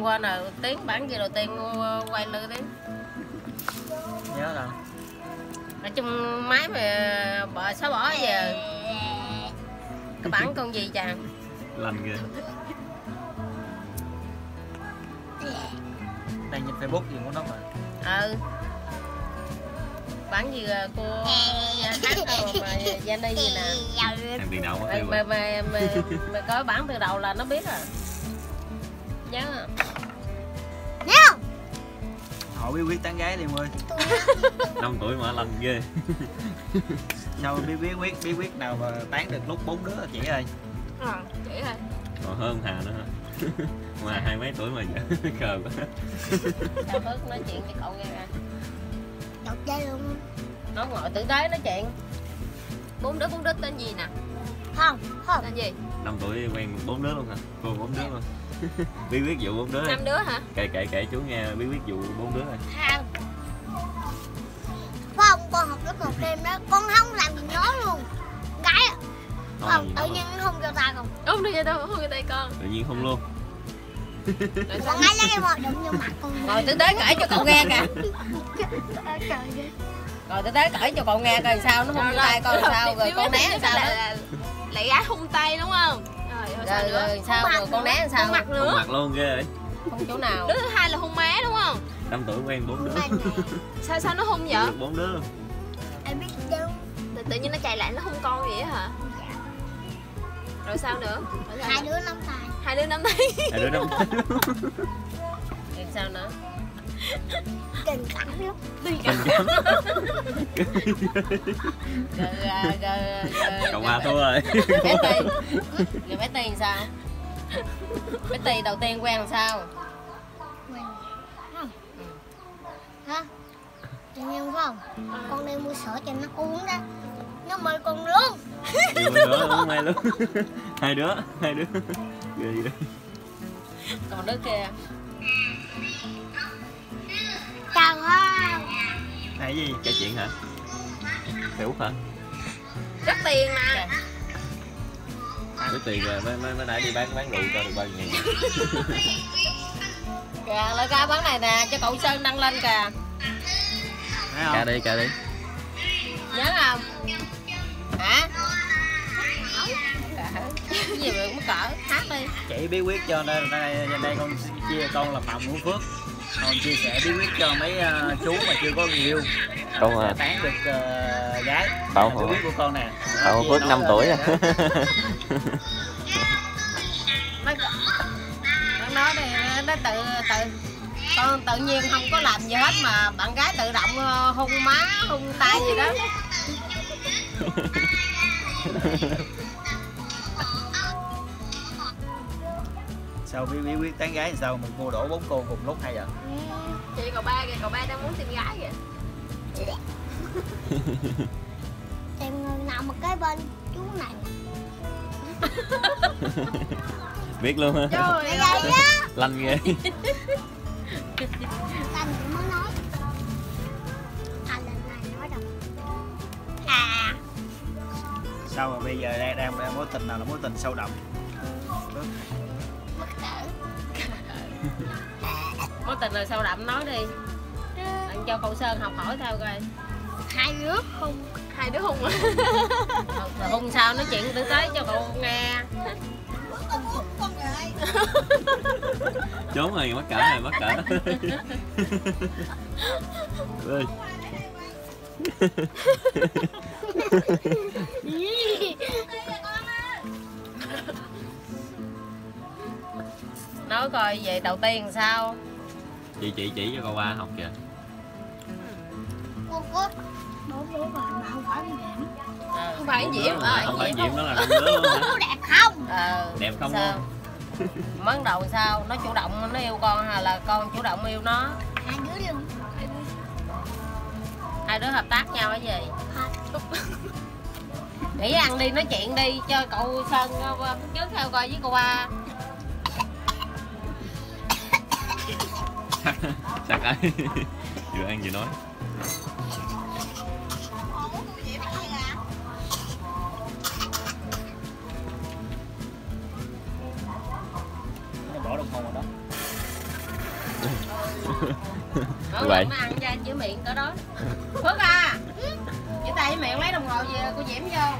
qua nào tiếng bản gì đầu tiên quay lư tiếng nhớ rồi. Ở trong máy mà bỏ xóa bỏ giờ cái bản con gì chàng lành ghê. Đây nhìn facebook gì của nó mà. Ừ. Bản gì à, cô hát đâu mà Jenny gì nè thằng tiền đậu mày rồi mày mày, mày coi bản từ đầu là nó biết à bí quyết tán gái đi ơi năm tuổi mà lành ghê. Sao bí bí quyết bí quyết nào mà tán được lúc bốn đứa chị ơi? Ờ, chỉ rồi còn hơn hà nữa hả? Mà hai mấy tuổi mà khờ quá. Sao hớt nói chuyện với cậu nghe à Đọc chơi luôn. Nó ngồi tử tế nói chuyện. Bốn đứa bốn đứa tên gì nè? Không, không. Tên gì năm tuổi quen bốn đứa luôn hả? Cô bốn đứa luôn bí quyết vụ bốn đứa. Năm đứa hả? Kể kể kể chú nghe bí quyết vụ bốn đứa rồi Không Không, con học lớp một đêm đó Con không làm gì nó luôn. Gái Không, tự nhiên không cho ta không. Đúng rồi đâu không tay con. Tự nhiên không luôn. Rồi? Con ngay lấy cái mồi đụng vô mặt con ngồi tử tế kể cho cậu nghe kìa. Rồi tử tế kể cho cậu nghe coi sao nó không tay con sao rồi con né sao đó lại gái hung tay đúng không? rồi, rồi, sao rồi, nữa? rồi sao rồi con né làm sao? Mặt không nữa. mặt luôn ghê vậy. Không chỗ nào. Đứa thứ hai là hung má đúng không? Năm tuổi quen bốn đứa. Sao sao nó hung vậy? Bốn đứa. Em biết đâu tự, tự nhiên nó chạy lại nó hung con vậy hả? Rồi sao nữa? Rồi sao Hai nữa? đứa nắm tay. Hai đứa nắm tay. Hai đứa năm rồi sao nữa Kinh khủng lắm. Rồi rồi rồi cậu ba thua rồi. Bé ti rồi. Bé làm sao? Bé ti đầu tiên quen làm sao? Mày Không Hả? Tự nhiên không? Con đi mua sữa cho nó uống đó. Nó mời con luôn nữa luôn mai luôn. Hai đứa hai đứa. Ghê còn đứa kia này gì kể chuyện hả? Tiểu hả? Rất tiền mà. Với tiền rồi mới mới mới nãy đi bán bán rượu cho được bao nhiêu ngàn kìa lại ra bán này nè cho cậu sơn đăng lên kìa. Không? Đi ca đi. Nhớ không? Hả? Cái gì mà mất cỡ hát đi. Chỉ bí quyết cho đây đây, đây con chia con là phạm hữu phước còn chia sẻ bí quyết cho mấy ờ, chú mà chưa có người yêu. Ờ, Con à. tán được ờ, gái. Phạm bí Hữu- quyết của con nè. Nói 5 là- tuổi à. nó, nó nói đi nó tự tự con tự nhiên không có làm gì hết mà bạn gái tự động ờ, hung má hung tay gì đó sao bí bí quyết tán gái thì sao mình mua đổ bốn cô cùng lúc hay vậy? Chị cậu ba kìa cậu ba đang muốn tìm gái kìa. Tìm người nào mà cái bên chú này. Biết luôn hả trời á. Lanh ghê. Mới nói. À lần này nói đâu? À. Sao mà bây giờ đang đang mối tình nào là mối tình sâu đậm? Cỡ mối tình là sâu đậm nói đi? Anh cho cậu sơn học hỏi theo coi. Hai đứa không hai đứa hung. À rồi hung sao nói chuyện tử tế cho cậu nghe. Trốn rồi mắc cỡ này mắc cỡ. Ơi nói coi về đầu tiên sao? Chị chị chỉ cho con ba học kìa. Cô mà không phải ờ, không phải diễm à, à không phải diễm đó là năm đứa luôn hả? Cô đẹp không? Ờ, đẹp không sao? luôn mấn đầu sao? Nó chủ động nó yêu con hay là con chủ động yêu nó? Hai đứa luôn. Hai đứa. Hợp tác nhau cái gì? Nghỉ ăn đi nói chuyện đi cho cậu sơn ờ, trước theo coi với cô ba sặc ấy vừa ăn vừa nói. Bỏ đồng hồ vào đó. Ở Vậy. nó ăn ra chữ miệng cỡ đó. Phước à. Với tay với miệng lấy đồng hồ về cô Diễm vô.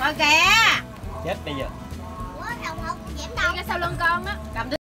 Rồi kìa chết bây giờ. Ủa, đồng hồ của Diễm đâu? ra sau lưng con á. Cầm